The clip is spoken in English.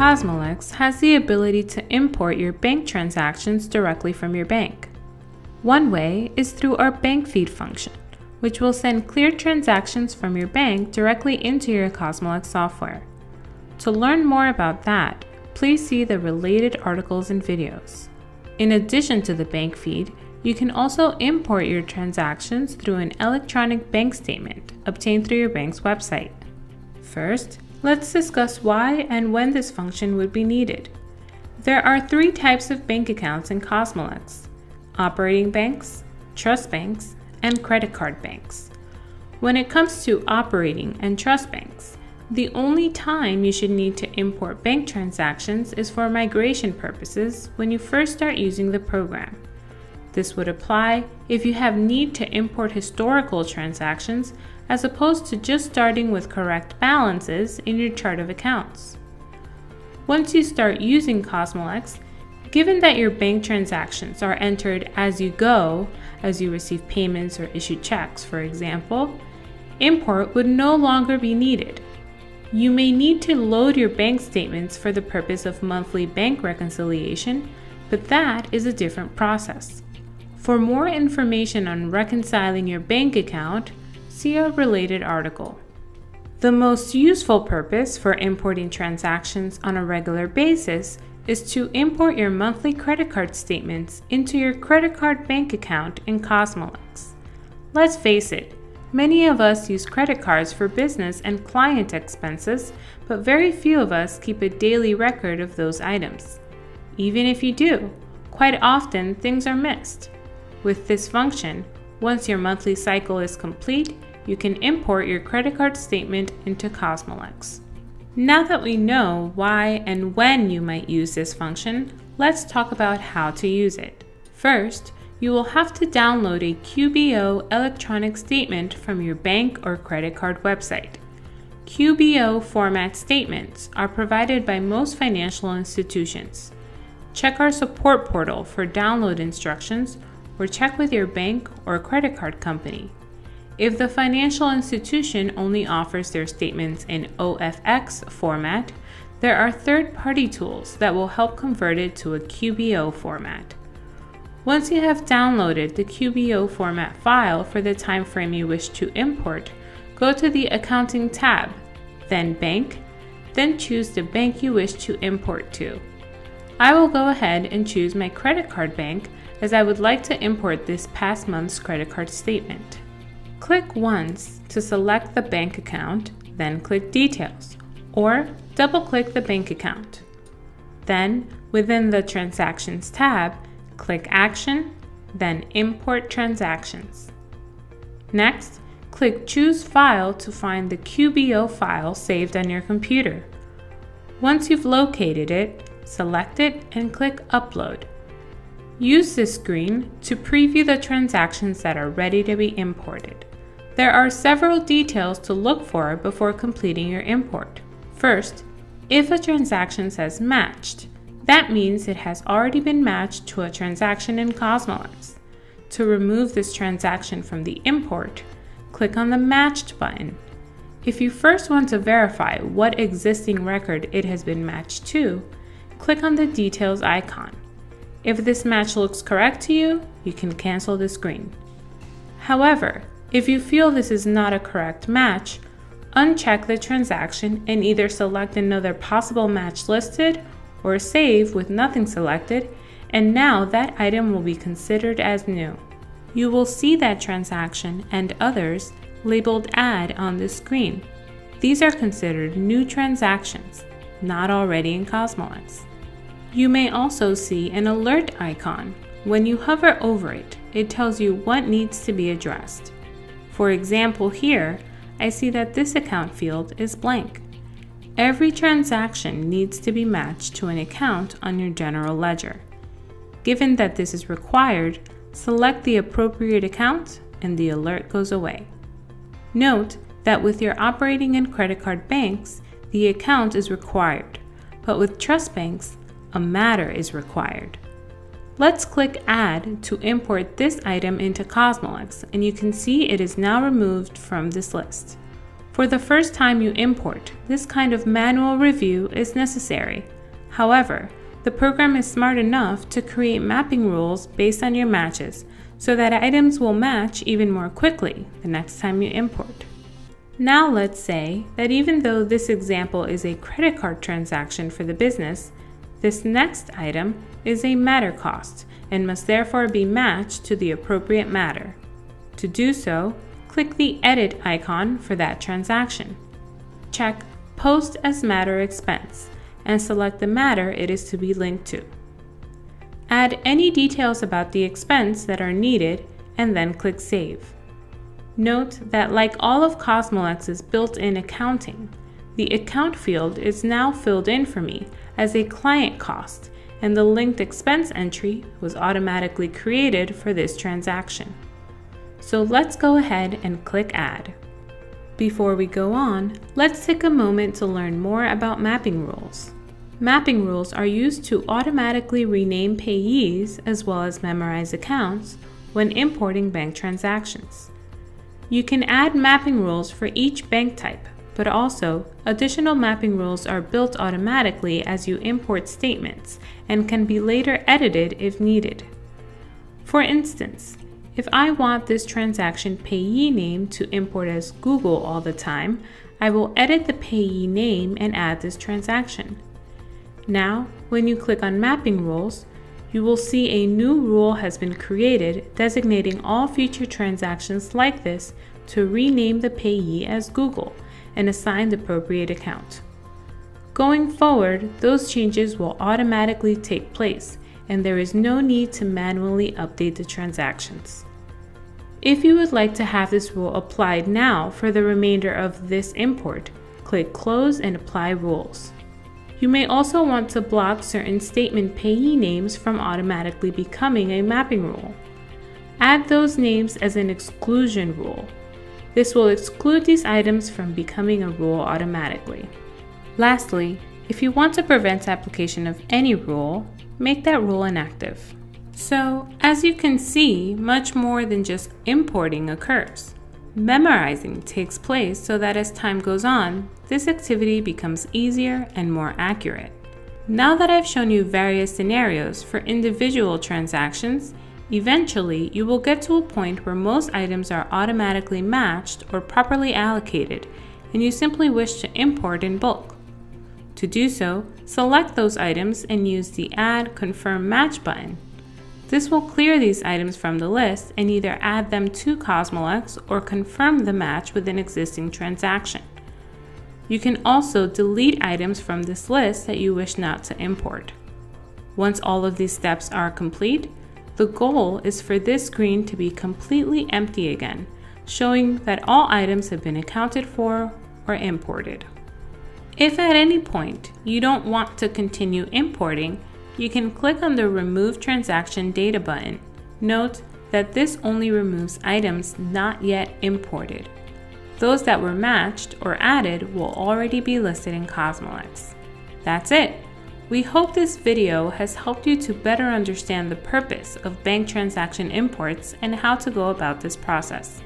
Cosmolex has the ability to import your bank transactions directly from your bank. One way is through our bank feed function, which will send cleared transactions from your bank directly into your Cosmolex software. To learn more about that, please see the related articles and videos. In addition to the bank feed, you can also import your transactions through an electronic bank statement obtained through your bank's website. First, let's discuss why and when this function would be needed. There are three types of bank accounts in Cosmolex operating banks, trust banks, and credit card banks. When it comes to operating and trust banks, the only time you should need to import bank transactions is for migration purposes when you first start using the program. This would apply if you have need to import historical transactions as opposed to just starting with correct balances in your chart of accounts. Once you start using Cosmolex, given that your bank transactions are entered as you go, as you receive payments or issue checks, for example, import would no longer be needed. You may need to load your bank statements for the purpose of monthly bank reconciliation, but that is a different process. For more information on reconciling your bank account, related article. The most useful purpose for importing transactions on a regular basis is to import your monthly credit card statements into your credit card bank account in Cosmolex. Let's face it, Many of us use credit cards for business and client expenses, but very few of us keep a daily record of those items. Even if you do, quite often things are missed. With this function, once your monthly cycle is complete, you can import your credit card statement into Cosmolex. Now that we know why and when you might use this function, let's talk about how to use it. First, you will have to download a QBO electronic statement from your bank or credit card website. QBO format statements are provided by most financial institutions. Check our support portal for download instructions or check with your bank or credit card company. If the financial institution only offers their statements in OFX format, there are third party tools that will help convert it to a QBO format. Once you have downloaded the QBO format file for the time frame you wish to import, go to the Accounting tab, then Bank, then choose the bank you wish to import to. I will go ahead and choose my credit card bank as I would like to import this past month's credit card statement. Click once to select the bank account, then click Details, or double click the bank account. Then, within the Transactions tab, click Action, then Import Transactions. Next, click Choose File to find the QBO file saved on your computer. Once you've located it, select it and click Upload. Use this screen to preview the transactions that are ready to be imported. There are several details to look for before completing your import. First, if a transaction says matched, that means it has already been matched to a transaction in Cosmolex. To remove this transaction from the import, click on the Matched button. If you first want to verify what existing record it has been matched to, click on the Details icon. If this match looks correct to you, you can cancel the screen. However, if you feel this is not a correct match, uncheck the transaction and either select another possible match listed or save with nothing selected, and now that item will be considered as new. You will see that transaction and others labeled Add on the screen. These are considered new transactions, not already in Cosmolex. You may also see an alert icon. When you hover over it, it tells you what needs to be addressed. For example here, I see that this account field is blank. Every transaction needs to be matched to an account on your general ledger. Given that this is required, select the appropriate account and the alert goes away. Note that with your operating and credit card banks, the account is required, but with trust banks, a matter is required. Let's click Add to import this item into Cosmolex and you can see it is now removed from this list. For the first time you import, this kind of manual review is necessary. However, the program is smart enough to create mapping rules based on your matches so that items will match even more quickly the next time you import. Now let's say that even though this example is a credit card transaction for the business, this next item is a matter cost and must therefore be matched to the appropriate matter. To do so, click the Edit icon for that transaction. Check Post as Matter Expense and select the matter it is to be linked to. Add any details about the expense that are needed and then click Save. Note that like all of Cosmolex's built-in accounting, the account field is now filled in for me as a client cost and the linked expense entry was automatically created for this transaction. So let's go ahead and click Add. Before we go on, let's take a moment to learn more about mapping rules. Mapping rules are used to automatically rename payees as well as memorize accounts when importing bank transactions. You can add mapping rules for each bank type, but also additional mapping rules are built automatically as you import statements and can be later edited if needed. For instance, if I want this transaction payee name to import as Google all the time, I will edit the payee name and add this transaction. Now, when you click on Mapping Rules, you will see a new rule has been created designating all future transactions like this to rename the payee as Google and assign the appropriate account. Going forward, those changes will automatically take place and there is no need to manually update the transactions. If you would like to have this rule applied now for the remainder of this import, click Close and Apply Rules. You may also want to block certain statement payee names from automatically becoming a mapping rule. Add those names as an exclusion rule. This will exclude these items from becoming a rule automatically. Lastly, if you want to prevent application of any rule, make that rule inactive. So, as you can see, much more than just importing occurs. Memorizing takes place so that as time goes on, this activity becomes easier and more accurate. Now that I've shown you various scenarios for individual transactions, eventually you will get to a point where most items are automatically matched or properly allocated, and you simply wish to import in bulk. To do so, select those items and use the Add Confirm Match button this will clear these items from the list and either add them to Cosmolex or confirm the match with an existing transaction. You can also delete items from this list that you wish not to import. Once all of these steps are complete, the goal is for this screen to be completely empty again, showing that all items have been accounted for or imported. If at any point you don't want to continue importing, you can click on the Remove Transaction Data button. Note that this only removes items not yet imported. Those that were matched or added will already be listed in Cosmolex. That's it! We hope this video has helped you to better understand the purpose of bank transaction imports and how to go about this process.